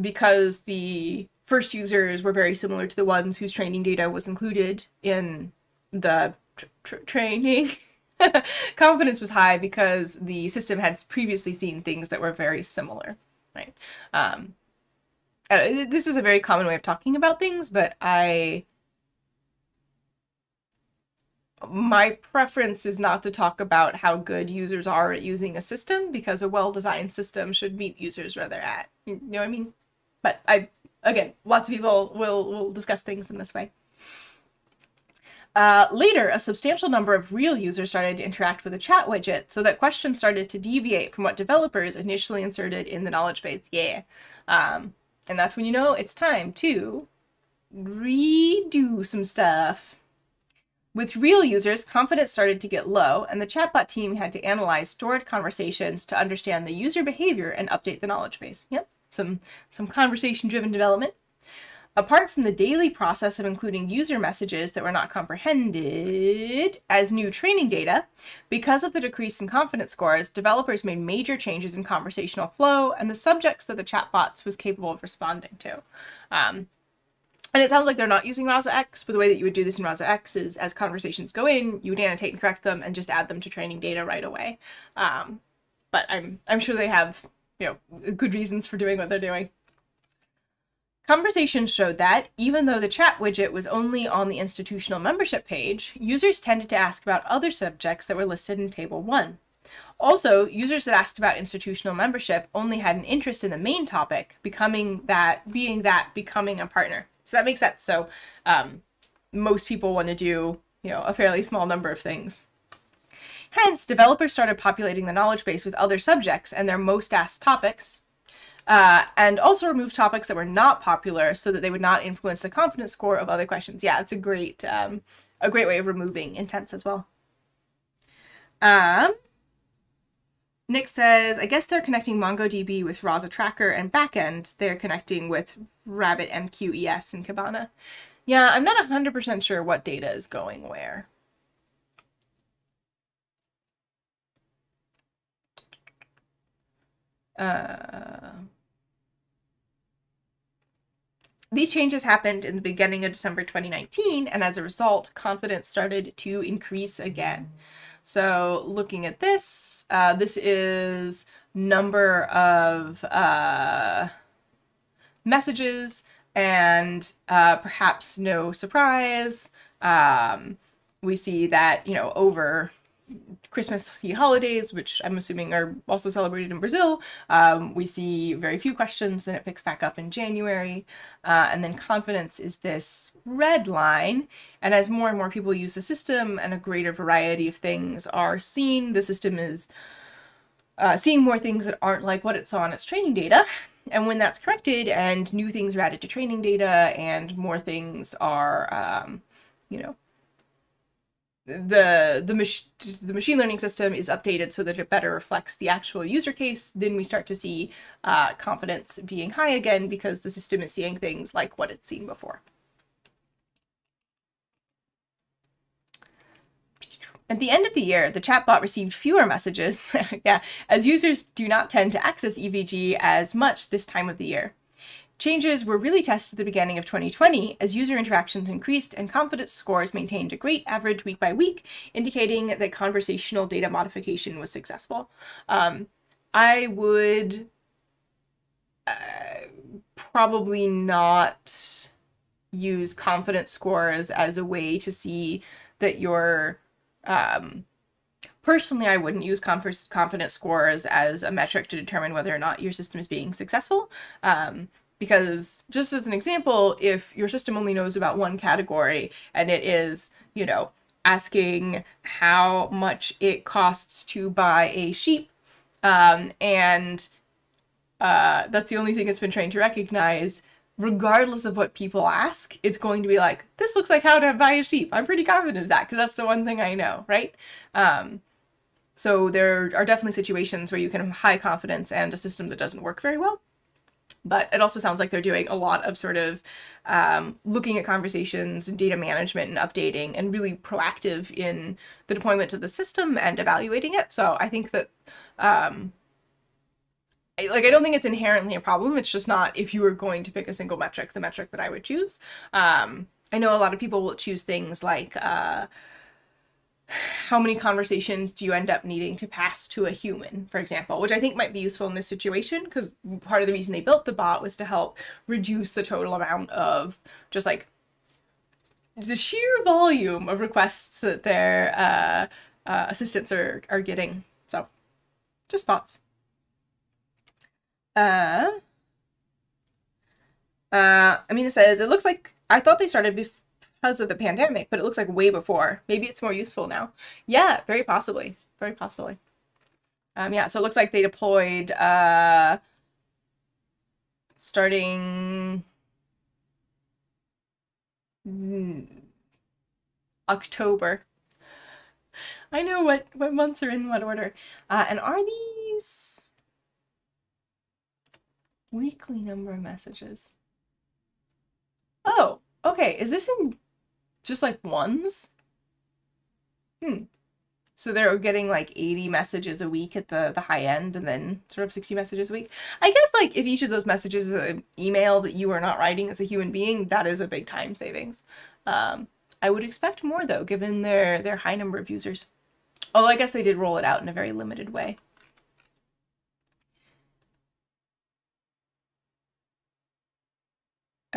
because the first users were very similar to the ones whose training data was included in the tr tr training, (laughs) confidence was high because the system had previously seen things that were very similar, right? Um, this is a very common way of talking about things, but I my preference is not to talk about how good users are at using a system because a well-designed system should meet users where they're at. You know what I mean? But I, again, lots of people will, will discuss things in this way. Uh, later, a substantial number of real users started to interact with the chat widget so that questions started to deviate from what developers initially inserted in the knowledge base. Yeah. Um, and that's when you know it's time to redo some stuff. With real users, confidence started to get low, and the chatbot team had to analyze stored conversations to understand the user behavior and update the knowledge base. Yep, some, some conversation-driven development. Apart from the daily process of including user messages that were not comprehended as new training data, because of the decrease in confidence scores, developers made major changes in conversational flow and the subjects that the chatbots was capable of responding to. Um, and it sounds like they're not using Rasa X, but the way that you would do this in Rasa X is as conversations go in, you would annotate and correct them and just add them to training data right away. Um, but I'm I'm sure they have you know good reasons for doing what they're doing. Conversations showed that, even though the chat widget was only on the institutional membership page, users tended to ask about other subjects that were listed in Table 1. Also, users that asked about institutional membership only had an interest in the main topic, becoming that being that becoming a partner. Does that make sense? So um, most people want to do, you know, a fairly small number of things. Hence, developers started populating the knowledge base with other subjects and their most asked topics, uh, and also remove topics that were not popular so that they would not influence the confidence score of other questions. Yeah, it's a great, um, a great way of removing intents as well. Um, Nick says, I guess they're connecting MongoDB with Rasa Tracker and backend. They're connecting with Rabbit MQES and Kibana. Yeah, I'm not 100% sure what data is going where. Uh, these changes happened in the beginning of December 2019, and as a result, confidence started to increase again. So looking at this, uh, this is number of uh, messages and uh, perhaps no surprise. Um, we see that, you know, over Christmas holidays, which I'm assuming are also celebrated in Brazil. Um, we see very few questions, then it picks back up in January. Uh, and then confidence is this red line. And as more and more people use the system and a greater variety of things are seen, the system is uh, seeing more things that aren't like what it saw in its training data. And when that's corrected and new things are added to training data and more things are, um, you know, the the, mach the machine learning system is updated so that it better reflects the actual user case, then we start to see uh, confidence being high again because the system is seeing things like what it's seen before. At the end of the year, the chatbot received fewer messages, (laughs) yeah, as users do not tend to access EVG as much this time of the year. Changes were really tested at the beginning of 2020 as user interactions increased and confidence scores maintained a great average week by week, indicating that conversational data modification was successful. Um, I would uh, probably not use confidence scores as a way to see that you're um, personally i wouldn't use conf- confidence scores as a metric to determine whether or not your system is being successful um, because just as an example if your system only knows about one category and it is you know asking how much it costs to buy a sheep um, and uh, that's the only thing it's been trained to recognize regardless of what people ask, it's going to be like, this looks like how to buy a sheep. I'm pretty confident of that because that's the one thing I know, right? Um, so there are definitely situations where you can have high confidence and a system that doesn't work very well. But it also sounds like they're doing a lot of sort of um, looking at conversations, and data management, and updating, and really proactive in the deployment of the system and evaluating it. So I think that um, like I don't think it's inherently a problem. It's just not if you were going to pick a single metric, the metric that I would choose. Um, I know a lot of people will choose things like uh, (sighs) how many conversations do you end up needing to pass to a human, for example, which I think might be useful in this situation because part of the reason they built the bot was to help reduce the total amount of just like the sheer volume of requests that their uh, uh, assistants are, are getting. So, just thoughts. Uh, uh, Amina says, it looks like, I thought they started because of the pandemic, but it looks like way before. Maybe it's more useful now. Yeah, very possibly. Very possibly. Um, yeah, so it looks like they deployed, uh, starting October. I know what, what months are in what order. Uh, and are these Weekly number of messages. Oh, okay. Is this in just like ones? Hmm. So they're getting like 80 messages a week at the, the high end and then sort of 60 messages a week. I guess like if each of those messages is an email that you are not writing as a human being, that is a big time savings. Um, I would expect more though, given their, their high number of users. Although I guess they did roll it out in a very limited way.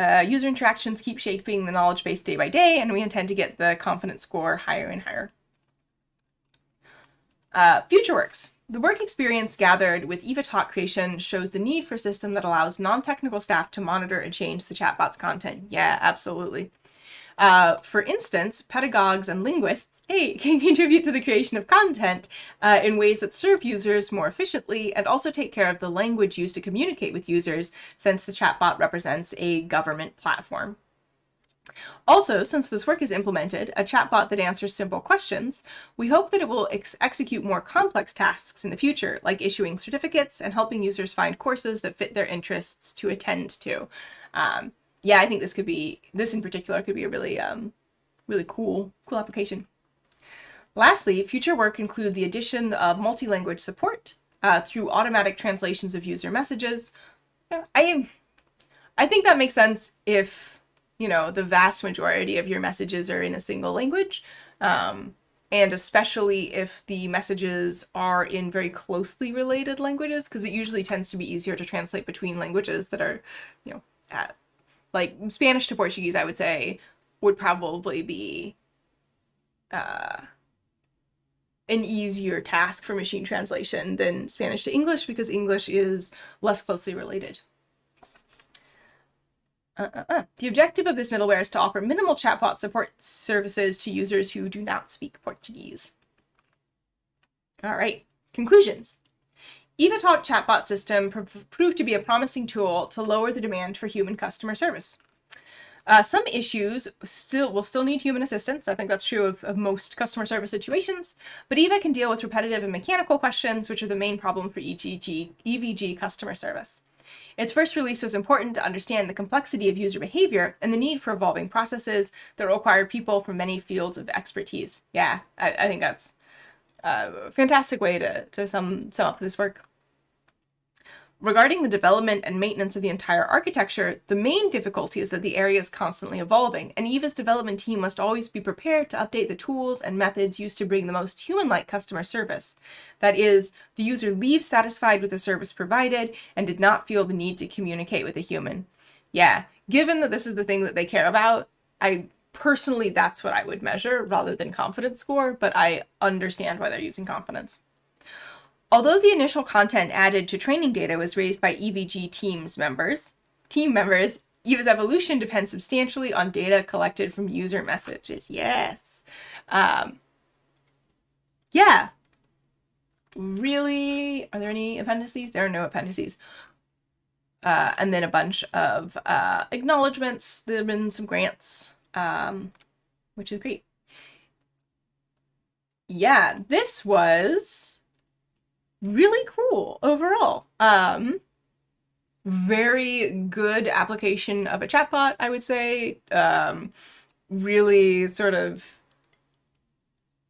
Uh, user interactions keep shaping the knowledge base day by day, and we intend to get the confidence score higher and higher. Uh, FutureWorks. The work experience gathered with EvaTalk creation shows the need for a system that allows non-technical staff to monitor and change the chatbot's content. Yeah, absolutely. Uh, for instance, pedagogues and linguists, hey, (laughs) can contribute to the creation of content uh, in ways that serve users more efficiently and also take care of the language used to communicate with users since the chatbot represents a government platform. Also, since this work is implemented, a chatbot that answers simple questions, we hope that it will ex execute more complex tasks in the future, like issuing certificates and helping users find courses that fit their interests to attend to. Um, yeah, I think this could be, this in particular could be a really, um, really cool, cool application. Lastly, future work include the addition of multi-language support uh, through automatic translations of user messages. I, I think that makes sense if, you know, the vast majority of your messages are in a single language. Um, and especially if the messages are in very closely related languages, because it usually tends to be easier to translate between languages that are, you know, at like Spanish to Portuguese, I would say would probably be uh, an easier task for machine translation than Spanish to English because English is less closely related. Uh, uh, uh. The objective of this middleware is to offer minimal chatbot support services to users who do not speak Portuguese. All right, conclusions. EvaTalk chatbot system proved to be a promising tool to lower the demand for human customer service. Uh, some issues still will still need human assistance. I think that's true of, of most customer service situations, but EVA can deal with repetitive and mechanical questions, which are the main problem for EVG customer service. Its first release was important to understand the complexity of user behavior and the need for evolving processes that require people from many fields of expertise. Yeah, I, I think that's a fantastic way to, to sum, sum up this work. Regarding the development and maintenance of the entire architecture, the main difficulty is that the area is constantly evolving, and EVA's development team must always be prepared to update the tools and methods used to bring the most human-like customer service. That is, the user leaves satisfied with the service provided and did not feel the need to communicate with a human. Yeah, given that this is the thing that they care about, I personally, that's what I would measure rather than confidence score, but I understand why they're using confidence. Although the initial content added to training data was raised by EVG teams members, team members, EVA's evolution depends substantially on data collected from user messages. Yes. Um, yeah. Really? Are there any appendices? There are no appendices. Uh, and then a bunch of uh, acknowledgments. There have been some grants, um, which is great. Yeah, this was really cool overall. Um, very good application of a chatbot, I would say. Um, really sort of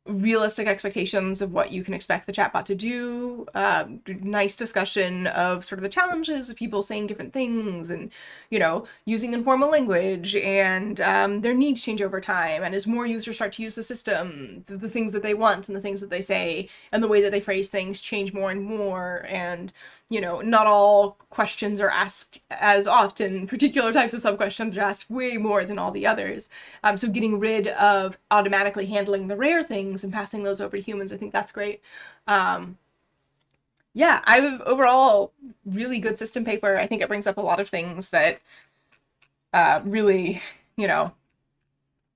realistic expectations of what you can expect the chatbot to do. Uh, nice discussion of sort of the challenges of people saying different things and, you know, using informal language and um, their needs change over time. And as more users start to use the system, the, the, things that they want and the things that they say and the way that they phrase things change more and more. And you know, not all questions are asked as often. Particular types of sub-questions are asked way more than all the others. Um, so getting rid of automatically handling the rare things and passing those over to humans, I think that's great. Um, yeah, I overall really good system paper. I think it brings up a lot of things that uh, really, you know,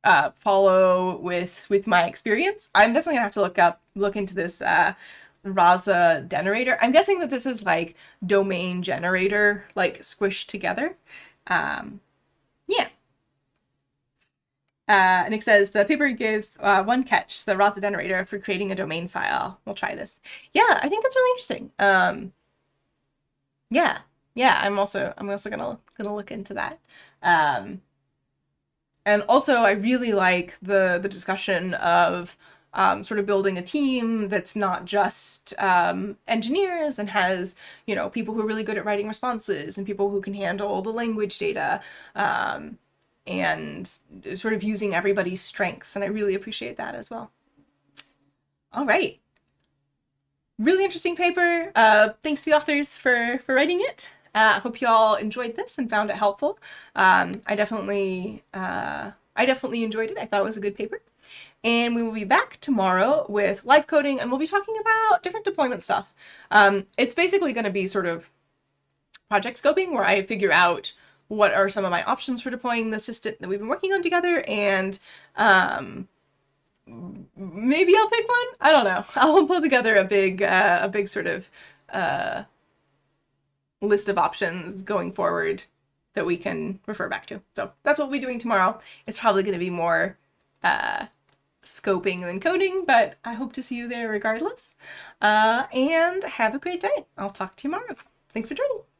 uh, follow with with my experience. I'm definitely gonna have to look up look into this uh, Rasa generator. I'm guessing that this is like domain generator, like squished together. Um, yeah. Uh, it says the paper gives uh, one catch, the Rasa generator, for creating a domain file. We'll try this. Yeah, I think that's really interesting. Um, yeah, yeah. I'm also I'm also gonna gonna look into that. Um, and also, I really like the the discussion of um, sort of building a team that's not just um, engineers and has you know people who are really good at writing responses and people who can handle the language data um, and sort of using everybody's strengths and i really appreciate that as well. All right. Really interesting paper. Uh, thanks to the authors for for writing it. Uh, i hope you all enjoyed this and found it helpful. Um, i definitely uh, i definitely enjoyed it. I thought it was a good paper and we will be back tomorrow with live coding and we'll be talking about different deployment stuff. Um, it's basically going to be sort of project scoping where I figure out what are some of my options for deploying the system that we've been working on together and um, maybe I'll pick one. I don't know. (laughs) I'll pull together a big, uh, a big sort of uh, list of options going forward that we can refer back to. So that's what we'll be doing tomorrow. It's probably going to be more uh, scoping than coding, but I hope to see you there regardless. Uh, and have a great day. I'll talk to you tomorrow. Thanks for joining.